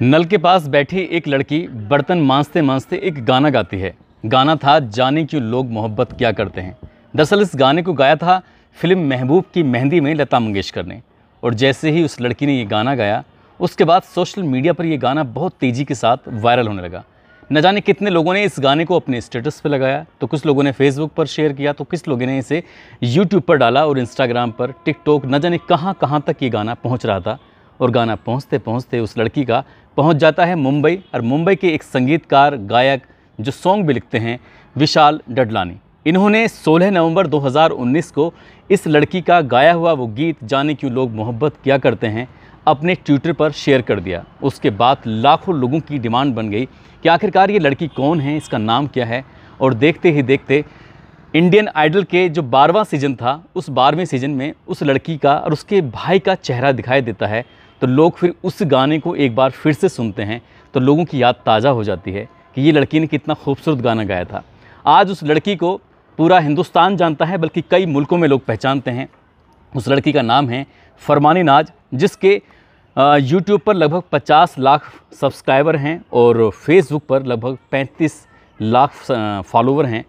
नल के पास बैठी एक लड़की बर्तन मांजते मांजते एक गाना गाती है। गाना था जाने क्यों लोग मोहब्बत क्या करते हैं। दरअसल इस गाने को गाया था फ़िल्म महबूब की मेहंदी में लता मंगेशकर ने। और जैसे ही उस लड़की ने ये गाना गाया, उसके बाद सोशल मीडिया पर ये गाना बहुत तेज़ी के साथ वायरल होने लगा। न जाने कितने लोगों ने इस गाने को अपने स्टेटस पर लगाया तो कुछ लोगों ने फेसबुक पर शेयर किया तो किस लोगों ने इसे यूट्यूब पर डाला और इंस्टाग्राम पर टिकटॉक न जाने कहाँ कहाँ तक ये गाना पहुँच रहा था। और गाना पहुँचते पहुँचते उस लड़की का पहुँच जाता है मुंबई। और मुंबई के एक संगीतकार, गायक, जो सॉन्ग भी लिखते हैं, विशाल डडलानी। इन्होंने 16 नवंबर 2019 को इस लड़की का गाया हुआ वो गीत, जाने क्यों लोग मोहब्बत क्या करते हैं, अपने ट्विटर पर शेयर कर दिया। उसके बाद लाखों लोगों की डिमांड बन गई कि आखिरकार ये लड़की कौन है, इसका नाम क्या है? और देखते ही देखते इंडियन आइडल के जो बारहवां सीज़न था, उस बारहवें सीज़न में उस लड़की का और उसके भाई का चेहरा दिखाई देता है। तो लोग फिर उस गाने को एक बार फिर से सुनते हैं तो लोगों की याद ताज़ा हो जाती है कि ये लड़की ने कितना खूबसूरत गाना गाया था। आज उस लड़की को पूरा हिंदुस्तान जानता है, बल्कि कई मुल्कों में लोग पहचानते हैं। उस लड़की का नाम है फरमानी नाज, जिसके यूट्यूब पर लगभग 50 लाख सब्सक्राइबर हैं और फेसबुक पर लगभग 35 लाख फॉलोवर हैं।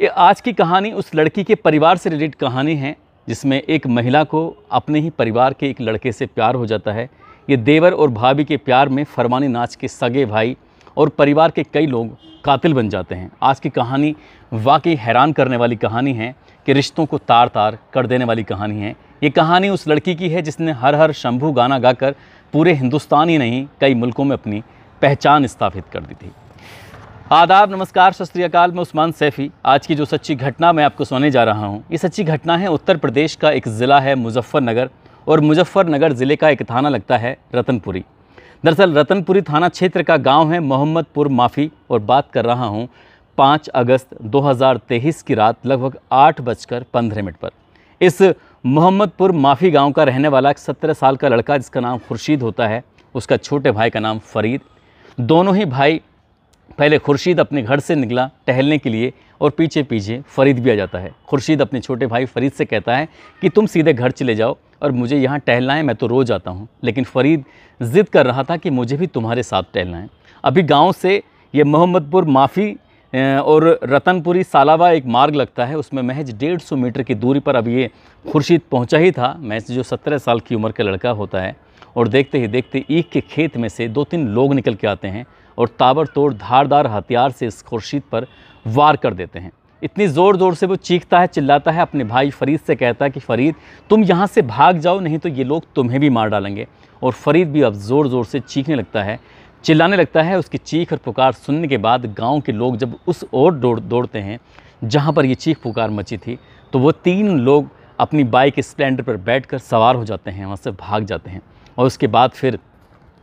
आज की कहानी उस लड़की के परिवार से रिलेटेड कहानी है। जिसमें एक महिला को अपने ही परिवार के एक लड़के से प्यार हो जाता है। ये देवर और भाभी के प्यार में फरमानी नाच के सगे भाई और परिवार के कई लोग कातिल बन जाते हैं। आज की कहानी वाकई हैरान करने वाली कहानी है कि रिश्तों को तार तार कर देने वाली कहानी है। ये कहानी उस लड़की की है जिसने हर हर शंभू गाना गाकर पूरे हिंदुस्तान ही नहीं, कई मुल्कों में अपनी पहचान स्थापित कर दी थी। आदाब, नमस्कार, सत श्रीकाल मैं उस्मान सैफ़ी। आज की जो सच्ची घटना मैं आपको सुनाने जा रहा हूँ, ये सच्ची घटना है उत्तर प्रदेश का एक ज़िला है मुजफ्फ़रनगर, और मुजफ्फ़रनगर ज़िले का एक थाना लगता है रतनपुरी। दरअसल रतनपुरी थाना क्षेत्र का गाँव है मोहम्मदपुर माफ़ी, और बात कर रहा हूँ पाँच अगस्त 2023 की रात लगभग आठ बजकर पंद्रह मिनट पर। इस मोहम्मदपुर माफ़ी गाँव का रहने वाला एक सत्रह साल का लड़का, जिसका नाम खुर्शीद होता है, उसका छोटे भाई का नाम फ़रीद। दोनों ही भाई पहले खुर्शीद अपने घर से निकला टहलने के लिए और पीछे पीछे फ़रीद भी आ जाता है। खुर्शीद अपने छोटे भाई फ़रीद से कहता है कि तुम सीधे घर चले जाओ और मुझे यहाँ टहलना है, मैं तो रोज़ आता हूँ। लेकिन फ़रीद ज़िद कर रहा था कि मुझे भी तुम्हारे साथ टहलना है। अभी गाँव से ये मोहम्मदपुर माफ़ी और रतनपुरी सालावा एक मार्ग लगता है, उसमें महज डेढ़ सौ मीटर की दूरी पर अब ये खुर्शीद पहुँचा ही था। महज जो सत्रह साल की उम्र का लड़का होता है, और देखते ही देखते ईख के खेत में से दो तीन लोग निकल के आते हैं और ताबड़तोड़ धारदार हथियार से इस खुर्शीद पर वार कर देते हैं। इतनी ज़ोर ज़ोर से वो चीखता है, चिल्लाता है, अपने भाई फ़रीद से कहता है कि, फ़रीद, तुम यहाँ से भाग जाओ, नहीं तो ये लोग तुम्हें भी मार डालेंगे। और फ़रीद भी अब ज़ोर ज़ोर से चीखने लगता है, चिल्लाने लगता है, उसकी चीख और पुकार सुनने के बाद गाँव के लोग जब उस ओर दौड़, दौड़ते हैं, जहाँ पर ये चीख पुकार मची थी तो वो तीन लोग अपनी बाइक स्प्लेंडर पर बैठकर सवार हो जाते हैं, वहाँ से भाग जाते हैं। और उसके बाद फिर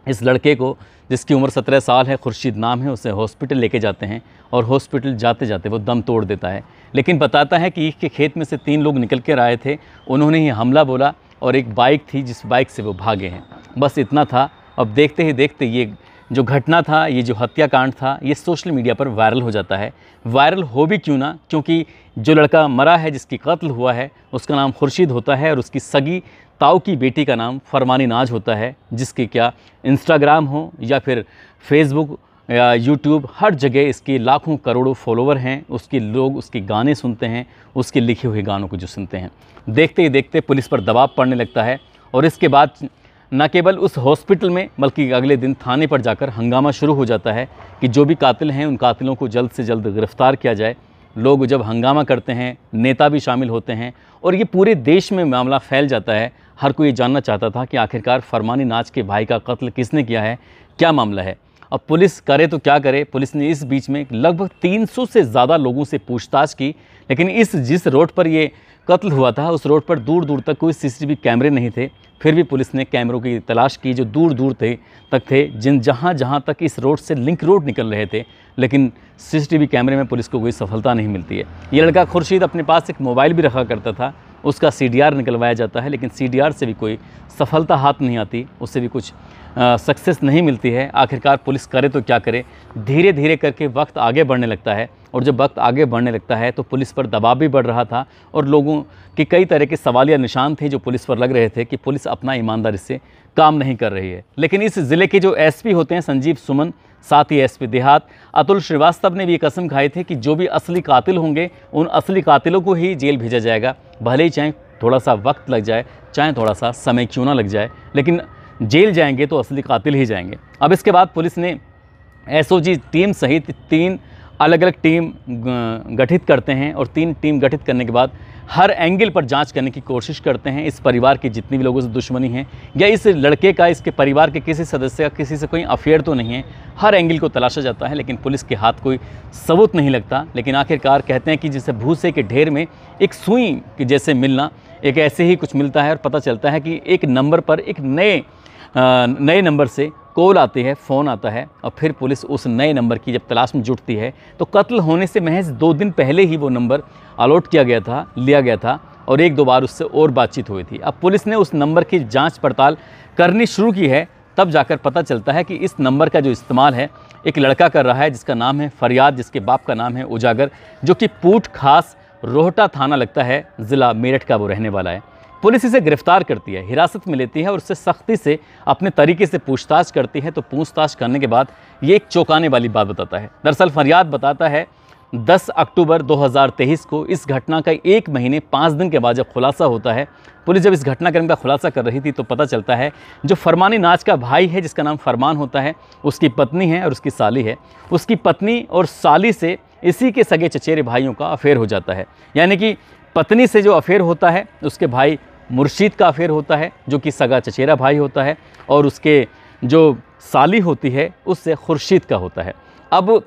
इस लड़के को, जिसकी उम्र सत्रह साल है, खुर्शीद नाम है, उसे हॉस्पिटल लेके जाते हैं और हॉस्पिटल जाते जाते वो दम तोड़ देता है। लेकिन बताता है कि ईख के खेत में से तीन लोग निकल कर आए थे, उन्होंने ही हमला बोला और एक बाइक थी, जिस बाइक से वो भागे हैं। बस इतना था। अब देखते ही देखते ये जो घटना था, ये जो हत्याकांड था, ये सोशल मीडिया पर वायरल हो जाता है। वायरल हो भी क्यों ना? क्योंकि जो लड़का मरा है, जिसकी कत्ल हुआ है, उसका नाम खुर्शीद होता है और उसकी सगी ताऊ की बेटी का नाम फरमानी नाज होता है, जिसके क्या इंस्टाग्राम हो या फिर फेसबुक या यूट्यूब हर जगह इसके लाखों करोड़ों फॉलोवर हैं, उसके लोग उसके गाने सुनते हैं, उसके लिखे हुए गानों को जो सुनते हैं। देखते ही देखते पुलिस पर दबाव पड़ने लगता है और इसके बाद न केवल उस हॉस्पिटल में, बल्कि अगले दिन थाने पर जाकर हंगामा शुरू हो जाता है कि जो भी कातिल हैं, उन कातिलों को जल्द से जल्द गिरफ़्तार किया जाए। लोग जब हंगामा करते हैं, नेता भी शामिल होते हैं, और ये पूरे देश में मामला फैल जाता है, हर कोई जानना चाहता था कि आखिरकार फरमानी नाच के भाई का कत्ल किसने किया है, क्या मामला है? अब पुलिस करे तो क्या करे? पुलिस ने इस बीच में लगभग 300 से ज़्यादा लोगों से पूछताछ की, लेकिन इस, जिस रोड पर ये कत्ल हुआ था, उस रोड पर दूर दूर तक कोई सीसीटीवी कैमरे नहीं थे। फिर भी पुलिस ने कैमरों की तलाश की जो दूर दूर थे, तक थे, जिन जहाँ जहाँ तक इस रोड से लिंक रोड निकल रहे थे, लेकिन सीसीटीवी कैमरे में पुलिस को कोई सफलता नहीं मिलती है। ये लड़का खुर्शीद अपने पास एक मोबाइल भी रखा करता था उसका सीडीआर निकलवाया जाता है, लेकिन सीडीआर से भी कोई सफलता हाथ नहीं आती, उससे भी कुछ सक्सेस नहीं मिलती है। आखिरकार पुलिस करे तो क्या करे? धीरे धीरे करके वक्त आगे बढ़ने लगता है, और जब वक्त आगे बढ़ने लगता है तो पुलिस पर दबाव भी बढ़ रहा था, और लोगों के कई तरह के सवालिया निशान थे जो पुलिस पर लग रहे थे कि पुलिस अपना ईमानदारी से काम नहीं कर रही है। लेकिन इस ज़िले के जो एसपी होते हैं, संजीव सुमन साथ ही एसपी देहात अतुल श्रीवास्तव ने भी कसम खाई थी कि जो भी असली कातिल होंगे, उन असली कातिलों को ही जेल भेजा जाएगा। भले ही चाहे थोड़ा सा वक्त लग जाए, चाहे थोड़ा सा समय क्यों ना लग जाए, लेकिन जेल जाएँगे तो असली कातिल ही जाएँगे। अब इसके बाद पुलिस ने एसओजी टीम सहित तीन अलग अलग टीम गठित करते हैं और तीन टीम गठित करने के बाद हर एंगल पर जाँच करने की कोशिश करते हैं इस परिवार की जितनी भी लोगों से दुश्मनी है या इस लड़के का, इसके परिवार के किसी सदस्य का, किसी से कोई अफेयर तो नहीं है। हर एंगल को तलाशा जाता है लेकिन पुलिस के हाथ कोई सबूत नहीं लगता। लेकिन आखिरकार कहते हैं कि जैसे भूसे के ढेर में एक सुई जैसे मिलना, एक ऐसे ही कुछ मिलता है और पता चलता है कि एक नंबर पर एक नए नए नंबर से कॉल आती है, फ़ोन आता है और फिर पुलिस उस नए नंबर की जब तलाश में जुटती है तो कत्ल होने से महज दो दिन पहले ही वो नंबर अलॉट किया गया था, लिया गया था और एक दो बार उससे और बातचीत हुई थी। अब पुलिस ने उस नंबर की जाँच पड़ताल करनी शुरू की है, तब जाकर पता चलता है कि इस नंबर का जो इस्तेमाल है, एक लड़का कर रहा है जिसका नाम है फरियाद, जिसके बाप का नाम है उजागर, जो कि पूट खास रोहटा थाना लगता है, ज़िला मेरठ का वो रहने वाला है। पुलिस इसे गिरफ़्तार करती है, हिरासत में लेती है और उससे सख्ती से अपने तरीके से पूछताछ करती है। तो पूछताछ करने के बाद ये एक चौंकाने वाली बात बताता है। दरअसल फरियाद बताता है 10 अक्टूबर 2023 को इस घटना का एक महीने पाँच दिन के बाद जब खुलासा होता है, पुलिस जब इस घटनाक्रम का खुलासा कर रही थी तो पता चलता है, जो फरमानी नाच का भाई है, जिसका नाम फरमान होता है, उसकी पत्नी है और उसकी साली है। उसकी पत्नी और साली से इसी के सगे चचेरे भाइयों का अफेयर हो जाता है। यानी कि पत्नी से जो अफेयर होता है, उसके भाई मुर्शीद का अफेयर होता है, जो कि सगा चचेरा भाई होता है, और उसके जो साली होती है, उससे खुर्शीद का होता है। अब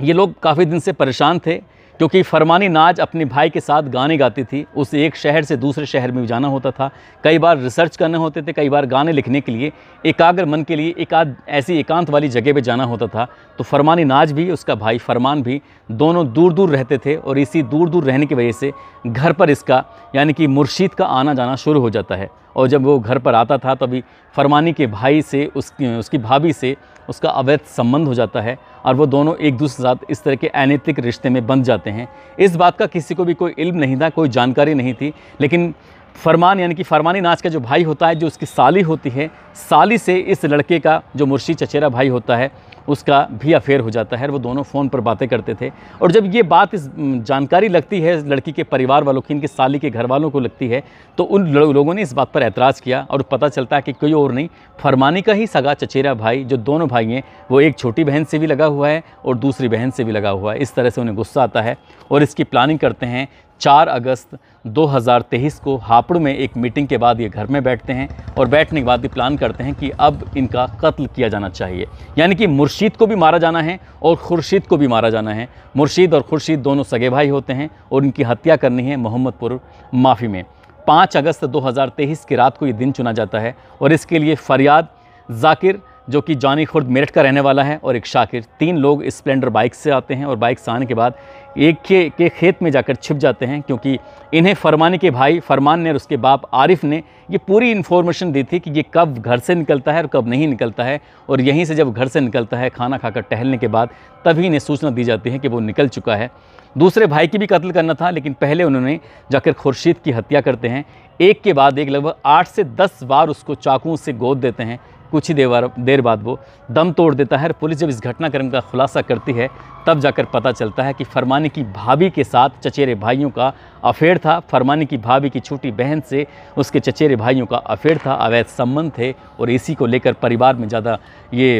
ये लोग काफ़ी दिन से परेशान थे क्योंकि फरमानी नाज अपने भाई के साथ गाने गाती थी, उसे एक शहर से दूसरे शहर में जाना होता था। कई बार रिसर्च करने होते थे, कई बार गाने लिखने के लिए, एकाग्र मन के लिए एक आध ऐसी एकांत वाली जगह पे जाना होता था। तो फरमानी नाज भी, उसका भाई फरमान भी, दोनों दूर दूर रहते थे और इसी दूर दूर रहने की वजह से घर पर इसका, यानी कि मुर्शीद का आना जाना शुरू हो जाता है। और जब वो घर पर आता था, तभी फरमानी के भाई से, उसकी उसकी भाभी से उसका अवैध संबंध हो जाता है और वो दोनों एक दूसरे के साथ इस तरह के अनैतिक रिश्ते में बंध जाते हैं। इस बात का किसी को भी कोई इल्म नहीं था, कोई जानकारी नहीं थी, लेकिन फरमान, यानी कि फरमानी नाच का जो भाई होता है, जो उसकी साली होती है, साली से इस लड़के का, जो मुर्शी चचेरा भाई होता है उसका भी अफेयर हो जाता है वो दोनों फ़ोन पर बातें करते थे। और जब ये बात इस जानकारी लगती है लड़की के परिवार वालों की, इनकी साली के घर वालों को लगती है तो उन लोगों ने इस बात पर एतराज़ किया और पता चलता है कि कोई और नहीं, फरमानी का ही सगा चचेरा भाई, जो दोनों भाई हैं, वो एक छोटी बहन से भी लगा हुआ है और दूसरी बहन से भी लगा हुआ है। इस तरह से उन्हें गुस्सा आता है और इसकी प्लानिंग करते हैं 4 अगस्त 2023 को हापुड़ में एक मीटिंग के बाद ये घर में बैठते हैं और बैठने के बाद ये प्लान करते हैं कि अब इनका कत्ल किया जाना चाहिए। यानी कि मुर्शीद को भी मारा जाना है और खुर्शीद को भी मारा जाना है। मुर्शीद और खुर्शीद दोनों सगे भाई होते हैं और इनकी हत्या करनी है मोहम्मदपुर माफ़ी में। पाँच अगस्त दो हज़ार तेईस की रात को ये दिन चुना जाता है और इसके लिए फरियाद जाकिर जो कि जानी खुर्द मेरठ का रहने वाला है और एक शाकिर। तीन लोग स्प्लेंडर बाइक से आते हैं और बाइक से आने के बाद एक के, के खेत में जाकर छिप जाते हैं क्योंकि इन्हें फरमाने के भाई फरमान ने और उसके बाप आरिफ ने ये पूरी इन्फॉर्मेशन दी थी कि ये कब घर से निकलता है और कब नहीं निकलता है और यहीं से जब घर से निकलता है खाना खाकर टहलने के बाद तभी इन्हें सूचना दी जाती है कि वो निकल चुका है। दूसरे भाई की भी कत्ल करना था लेकिन पहले उन्होंने जाकर खुर्शीद की हत्या करते हैं। एक के बाद एक लगभग आठ से दस बार उसको चाकुओं से गोद देते हैं। कुछ ही देर देर बाद वो दम तोड़ देता है और पुलिस जब इस घटनाक्रम का खुलासा करती है, तब जाकर पता चलता है कि फरमानी की भाभी के साथ चचेरे भाइयों का अफेयर था। फरमानी की भाभी की छोटी बहन से उसके चचेरे भाइयों का अफेयर था। अवैध संबंध थे और इसी को लेकर परिवार में ज़्यादा ये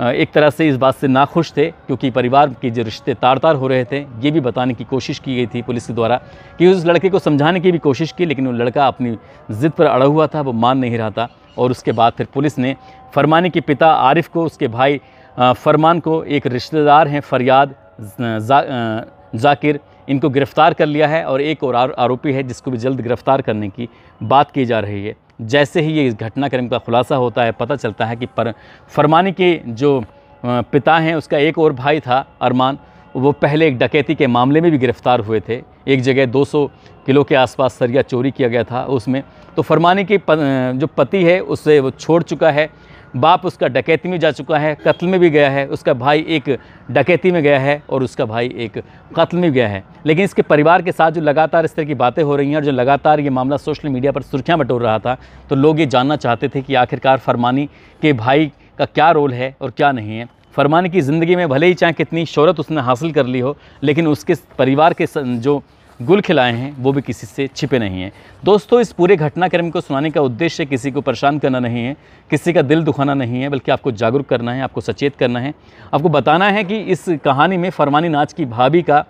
एक तरह से इस बात से नाखुश थे, क्योंकि परिवार के जो रिश्ते तार तार हो रहे थे, ये भी बताने की कोशिश की गई थी पुलिस के द्वारा कि उस लड़के को समझाने की भी कोशिश की, लेकिन वो लड़का अपनी ज़िद पर अड़ा हुआ था, वो मान नहीं रहा था। और उसके बाद फिर पुलिस ने फरमानी के पिता आरिफ को उसके भाई फरमान को एक रिश्तेदार हैं फरियाद जा, जाकिर इनको गिरफ़्तार कर लिया है और एक और आरोपी है जिसको भी जल्द गिरफ़्तार करने की बात की जा रही है। जैसे ही ये इस घटनाक्रम का खुलासा होता है पता चलता है कि पर फरमानी के जो पिता हैं उसका एक और भाई था अरमान वो पहले एक डकैती के मामले में भी गिरफ़्तार हुए थे। एक जगह 200 किलो के आसपास सरिया चोरी किया गया था उसमें। तो फरमानी के जो पति है उससे वो छोड़ चुका है। बाप उसका डकैती में जा चुका है, कत्ल में भी गया है। उसका भाई एक डकैती में गया है और उसका भाई एक कत्ल में गया है। लेकिन इसके परिवार के साथ जो लगातार इस तरह की बातें हो रही हैं और जो लगातार ये मामला सोशल मीडिया पर सुर्खियाँ बटोर रहा था तो लोग ये जानना चाहते थे कि आखिरकार फरमानी के भाई का क्या रोल है और क्या नहीं है। फरमानी की ज़िंदगी में भले ही चाहे कितनी शहरत उसने हासिल कर ली हो, लेकिन उसके परिवार के जो गुल खिलाए हैं, वो भी किसी से छिपे नहीं हैं। दोस्तों, इस पूरे घटनाक्रम को सुनाने का उद्देश्य किसी को परेशान करना नहीं है, किसी का दिल दुखाना नहीं है, बल्कि आपको जागरूक करना है, आपको सचेत करना है। आपको बताना है कि इस कहानी में फरमानी नाच की भाभी का,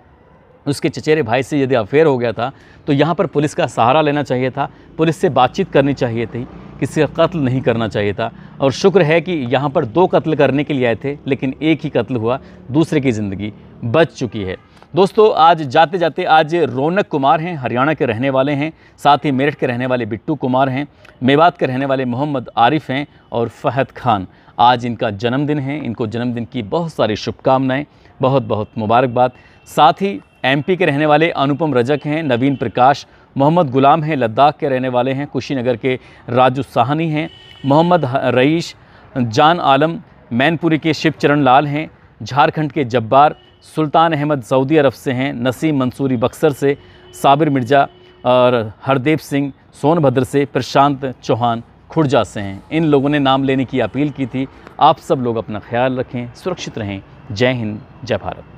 उसके चचेरे भाई से यदि अफेयर हो गया था तो यहाँ पर पुलिस का सहारा लेना चाहिए था, पुलिस से बातचीत करनी चाहिए थी। किसी का कत्ल नहीं करना चाहिए था। और शुक्र है कि यहाँ पर दो कत्ल करने के लिए आए थे, लेकिन एक ही कत्ल हुआ, दूसरे की ज़िंदगी बच चुकी है। दोस्तों, आज जाते जाते आज रौनक कुमार हैं, हरियाणा के रहने वाले हैं, साथ ही मेरठ के रहने वाले बिट्टू कुमार हैं, मेवात के रहने वाले मोहम्मद आरिफ हैं और फ़हद खान। आज इनका जन्मदिन है, इनको जन्मदिन की बहुत सारी शुभकामनाएँ बहुत बहुत मुबारकबाद। साथ ही एमपी के रहने वाले अनुपम रजक हैं, नवीन प्रकाश मोहम्मद गुलाम हैं, लद्दाख के रहने वाले हैं, कुशीनगर के राजू साहनी हैं। मोहम्मद रईश, जान आलम, मैनपुरी के शिवचरण लाल हैं। झारखंड के जब्बार, सुल्तान अहमद सऊदी अरब से हैं, नसीम मंसूरी बक्सर से, साबिर मिर्ज़ा और हरदेव सिंह सोनभद्र से, प्रशांत चौहान खुर्जा से हैं। इन लोगों ने नाम लेने की अपील की थी। आप सब लोग अपना ख्याल रखें, सुरक्षित रहें। जय हिंद, जय भारत।